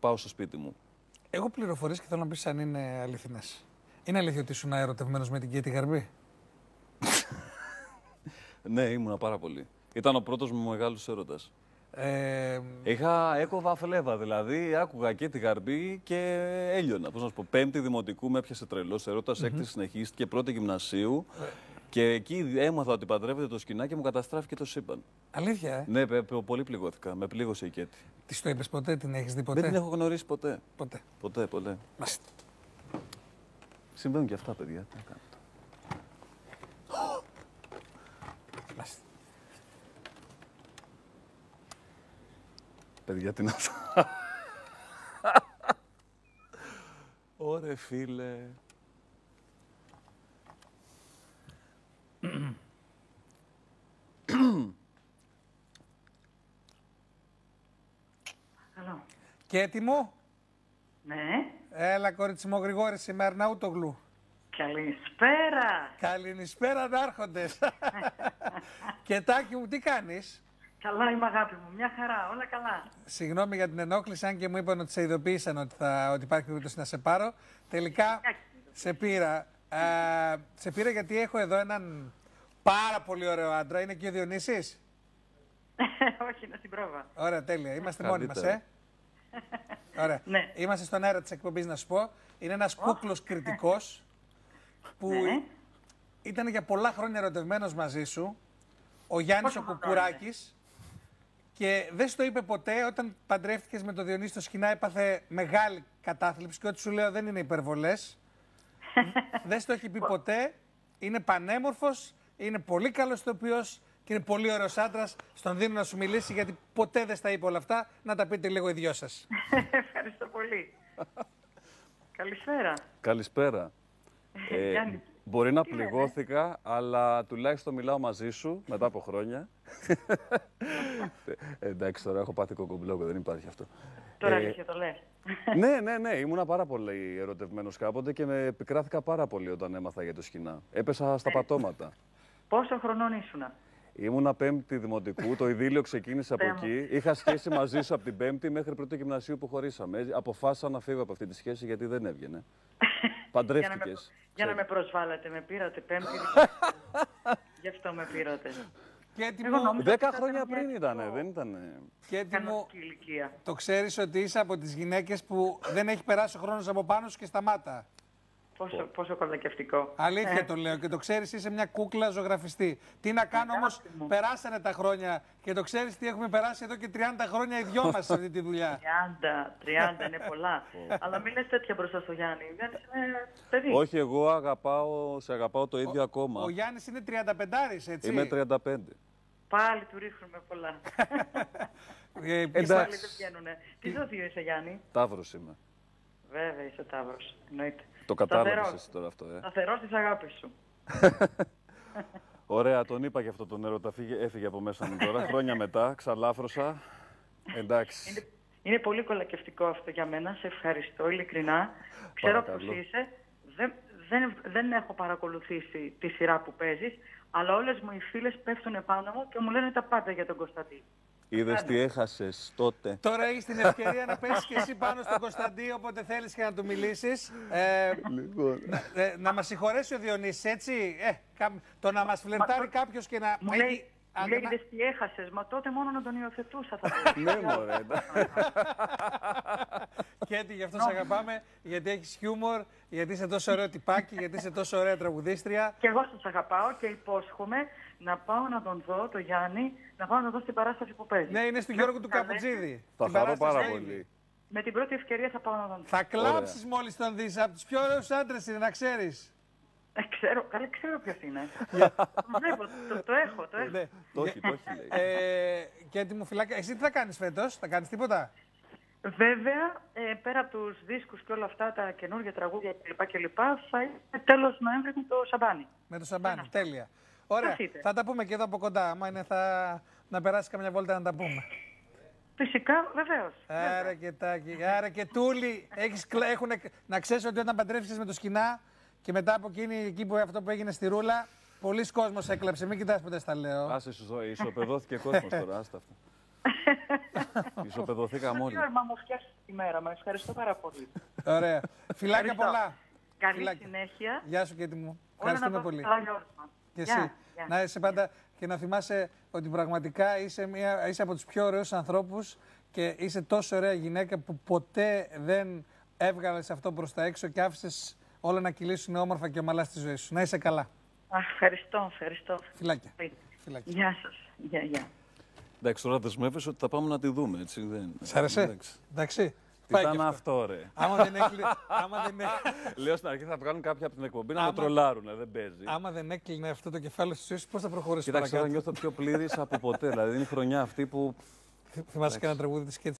πάω στο σπίτι μου. Εγώ πληροφορίες και θέλω να πεις αν είναι αληθινές. Είναι αλήθεια ότι ήσουν ερωτευμένος με την Κέτη Γαρμπή; Ναι, ήμουνα πάρα πολύ. Ήταν ο πρώτος μου μεγάλος έρωτας. Ε, Είχα, έκοβα φλέβα, δηλαδή άκουγα και τη γαρμπή και έλειωνα. Πώς να σου πω, πέμπτη δημοτικού με έπιασε τρελός έρωτας, έκτη συνεχίστηκε, πρώτη γυμνασίου. Και εκεί έμαθα ότι παντρεύεται το σκηνά και μου καταστράφηκε το σύμπαν. αλήθεια, ε; Ναι, πε- πε- πολύ πληγώθηκα. Με πλήγωσε η Κέτη. Της το είπες ποτέ, την έχεις δει ποτέ; Δεν την έχω γνωρίσει ποτέ. Ποτέ. Ποτέ, ποτέ. Μάλιστα. Συμβαίνουν και αυτά, παιδιά. Τι να κάνω. Μάλιστα. Παιδιά, τι να σας- Ωρε φίλε. Καλό. Και έτοιμο; Ναι. Έλα, κορίτσι μου, ο Γρηγόρη σήμερα να ούτω γλου. Καλησπέρα. Καλησπέρα, Άρχοντε. και τάκι μου, τι κάνεις; Καλά είμαι αγάπη μου. Μια χαρά. Όλα καλά. Συγγνώμη για την ενόχληση, αν και μου είπαν ότι σε ειδοποίησαν ότι, θα, ότι υπάρχει περίπτωση να σε πάρω. Τελικά σε πήρα. Ε, σε πήρα γιατί έχω εδώ έναν πάρα πολύ ωραίο άντρα. Είναι και ο Διονύσης; Όχι, είναι στην πρόβα. Ωραία, τέλεια. Είμαστε μόνοι μας, Καλύτερα. ε. Ωραία. Ναι. Είμαστε στον αέρα της εκπομπής, να σου πω. Είναι ένας κούκλος κριτικός που Ναι. ήταν για πολλά χρόνια ερωτευμένος μαζί σου. Ο Γιάννης Πόσο ο χρόνο Κουκουράκης. Και δεν σου το είπε ποτέ όταν παντρεύτηκες με τον Διονύση στο σκηνά, έπαθε μεγάλη κατάθλιψη. Και ό,τι σου λέω δεν είναι υπερβολές. δεν σου το έχει πει ποτέ. Είναι πανέμορφος, είναι πολύ καλός ηθοποιός και είναι πολύ ωραίος άντρας. Στον δίνω να σου μιλήσει γιατί ποτέ δεν στα είπε όλα αυτά. Να τα πείτε λίγο οι δυο σας. Ευχαριστώ πολύ. Καλησπέρα. Καλησπέρα. Ε, Γιάννη, μπορεί να τι λένε; πληγώθηκα, αλλά τουλάχιστον μιλάω μαζί σου μετά από χρόνια. ε, εντάξει, τώρα έχω πάθει κοκομπλόκο, δεν υπάρχει αυτό. Τώρα Ε, αλήθεια το λες. ναι, ναι, ναι. Ήμουνα πάρα πολύ ερωτευμένος κάποτε και με επικράθηκα πάρα πολύ όταν έμαθα για το σκηνά. Έπεσα στα πατώματα. Πόσο χρονών ήσουνα; Ήμουνα πέμπτη δημοτικού, το ειδήλιο ξεκίνησε από Θεέ μου. εκεί. Είχα σχέση μαζί σου από την πέμπτη μέχρι πρώτο γυμνασίου που χωρίσαμε. Έτσι, Αποφάσισα να φύγω από αυτή τη σχέση γιατί δεν έβγαινε. Για να, με, Παντρεύτηκες. για να ξέρω. με προσβάλλετε. Με πήρατε πέμπτη. Γι' αυτό με πήρατε. Και έτοιμο, Εγώ νόμιζα- Δέκα ήταν χρόνια μια πριν ήταν, πιο- δεν ήταν. και έτοιμο, Κανονική ηλικία. το ξέρεις ότι είσαι από τις γυναίκες που δεν έχει περάσει ο χρόνος από πάνω σου και σταμάτα. Πόσο, πόσο κολακευτικό. Αλήθεια το λέω και το ξέρεις είσαι μια κούκλα ζωγραφιστή. Τι να κάνω όμως, Αγάπη μου. περάσανε τα χρόνια και το ξέρεις τι έχουμε περάσει εδώ και 30 χρόνια οι δυο μας σε αυτή τη δουλειά. 30, 30 είναι πολλά. Αλλά μην λες τέτοια μπροστά στο Γιάννη. Ο Γιάννης είναι παιδί. Όχι, εγώ αγαπάω, σε αγαπάω το ίδιο ακόμα. Ο Γιάννης είναι 35 έτσι. Είμαι 35. Πάλι του ρίχνουμε πολλά. Ε, Πάλι Εντάξει. δεν βγαίνουνε. Τι ζώδιο είσαι Γιάννη; Ταύρος είμαι. Βέβαια είσαι Ταύρος. Εννοείται. Το κατάλαβες Σταθερός. εσύ τώρα αυτό, ε. Σταθερός της αγάπης σου. Ωραία, τον είπα και αυτό τον έρωτα. Φύγε, έφυγε από μέσα μου τώρα. Χρόνια μετά, ξαλάφρωσα. Εντάξει. Είναι, είναι πολύ κολακευτικό αυτό για μένα. Σε ευχαριστώ ειλικρινά. Ξέρω Παρακαλώ. πώς είσαι. Δεν, δεν, δεν έχω παρακολουθήσει τη σειρά που παίζεις, αλλά όλες μου οι φίλες πέφτουν επάνω μου και μου λένε τα πάντα για τον Κωνσταντή. Είδες τι έχασες τότε. Τώρα έχεις την ευκαιρία να πέσεις και εσύ πάνω στον Κωνσταντί, όποτε θέλεις και να του μιλήσεις. Ε, Λοιπόν. ε, να μας συγχωρέσει ο Διονύσης, έτσι; Ε, κα- το να μας φλερτάρει κάποιος και να. Μου έχει- λέει, αν μου δεν- λέει «Είδες τι έχασες, μα τότε μόνο να τον υιοθετούσα θα πω. Ναι, μωρέ. Και έτσι γι' αυτό σε αγαπάμε, γιατί έχεις χιούμορ, γιατί είσαι τόσο ωραίο τυπάκι, γιατί είσαι τόσο ωραία τραγουδίστρια. Και εγώ σας αγαπάω και υπόσχομαι να πάω να τον δω, το Γιάννη, να πάω να δω στην παράσταση που παίζει. Ναι, είναι του Γιώργου του Θα Καπουτζίδη. Θα Την χαρώ παράσταση πάρα θα πολύ. είναι. Με την πρώτη ευκαιρία θα πάω να τον δω. Θα κλάψεις μόλις τον δεις. Από τους πιο ωραίους άντρες είναι, να ξέρεις. Ε, ξέρω, καλά ξέρω ποιος είναι. το βλέπω, το, το έχω, το έχω. Ναι. Το έχει, το έχει, λέει. Ε, και έτοιμο φυλάκια. Εσύ τι θα κάνεις φέτος, θα κάνεις τίποτα; Βέβαια, ε, πέρα από τους δίσκους και όλα αυτά τα καινούργια τραγούδια κλπ. κλπ θα είναι τέλος Νοέμβρη με το Σαμπάνι. Με το σαμπάνι, τέλεια. Ωραία. Ας είτε. Θα τα πούμε και εδώ από κοντά. Άμα είναι θα... να περάσει καμιά βόλτα να τα πούμε. Φυσικά, βεβαίως. Άρα και τάκι. Άρα και τούλι. Έχεις, κλα- έχουνε... Να ξέρεις ότι όταν παντρεύτηκες με το σκηνά και μετά από εκείνη εκεί που αυτό που έγινε στη ρούλα, πολλοί κόσμος έκλαψε. Μην κοιτάς που δεν στα λέω. Άσε σου ζωή, ισοπεδώθηκε κόσμος τώρα. Άστα αυτά. Ισοπεδωθήκαμε όλοι. Μα μου φτιάξεις τη μέρα μα. Ευχαριστώ πάρα πολύ. Ωραία. Φιλάκια Ευχαριστώ. πολλά. Καλή Φιλάκια. συνέχεια. Γεια σου, Κέτη μου. Όλα Ευχαριστούμε να πολύ. πολύ. Καλά για όλους μας. Και Γεια, εσύ. γεια. Να είσαι πάντα και να θυμάσαι ότι πραγματικά είσαι, μια, είσαι από τους πιο ωραίους ανθρώπους και είσαι τόσο ωραία γυναίκα που ποτέ δεν έβγαλες αυτό προς τα έξω και άφησες όλα να κυλήσουν όμορφα και ομαλά στη ζωή σου. Να είσαι καλά. Α, Ευχαριστώ, ευχαριστώ. Φιλάκια. Πολύ. Φιλάκια. Γεια σας. Γεια, γεια. Εντάξει, τώρα δεσμεύεσαι ότι θα πάμε να τη δούμε, έτσι. Δεν... Σ' άρεσε; Εντάξει. Εντάξει. Τι Πάει ήταν και αυτό. αυτό, ρε; Άμα δεν έκλεινε, άμα δεν, έ- Λέω στην αρχή θα βγάλουν κάποια από την εκπομπή να Άμα- με τρολάρουν, δεν παίζει. άμα δεν έκλεινε αυτό το κεφάλαιο στη ζωή σου, πώς θα προχωρήσει Κοίταξε, τώρα παρακάτω; νιώθω πιο πλήρης από ποτέ. Δηλαδή είναι η χρονιά αυτή που Θυμάσαι και ένα τραγούδι της Κέτη